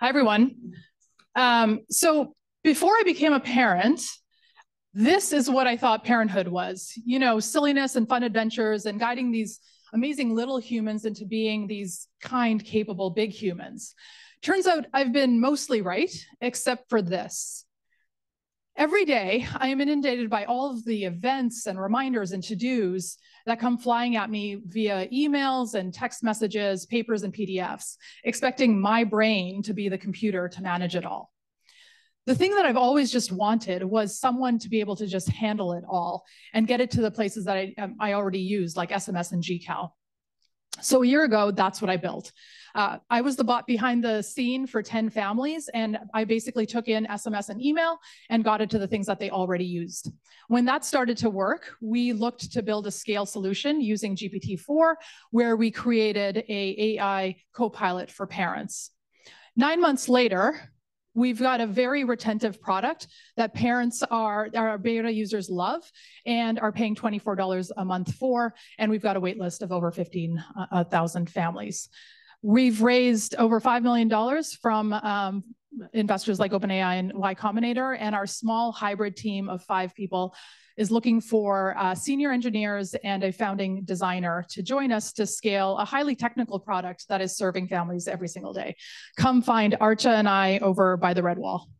Hi, everyone. Um, so before I became a parent, this is what I thought parenthood was. You know, silliness and fun adventures and guiding these amazing little humans into being these kind, capable, big humans. Turns out I've been mostly right, except for this. Every day, I am inundated by all of the events and reminders and to-dos that come flying at me via emails and text messages, papers, and PDFs, expecting my brain to be the computer to manage it all. The thing that I've always just wanted was someone to be able to just handle it all and get it to the places that I, um, I already use, like SMS and GCal. So a year ago, that's what I built. Uh, I was the bot behind the scene for 10 families, and I basically took in SMS and email and got it to the things that they already used. When that started to work, we looked to build a scale solution using GPT-4, where we created a AI co-pilot for parents. Nine months later, we've got a very retentive product that parents are our beta users love and are paying $24 a month for and we've got a wait list of over 15,000 uh, families We've raised over $5 million from um, investors like OpenAI and Y Combinator, and our small hybrid team of five people is looking for uh, senior engineers and a founding designer to join us to scale a highly technical product that is serving families every single day. Come find Archa and I over by the red wall.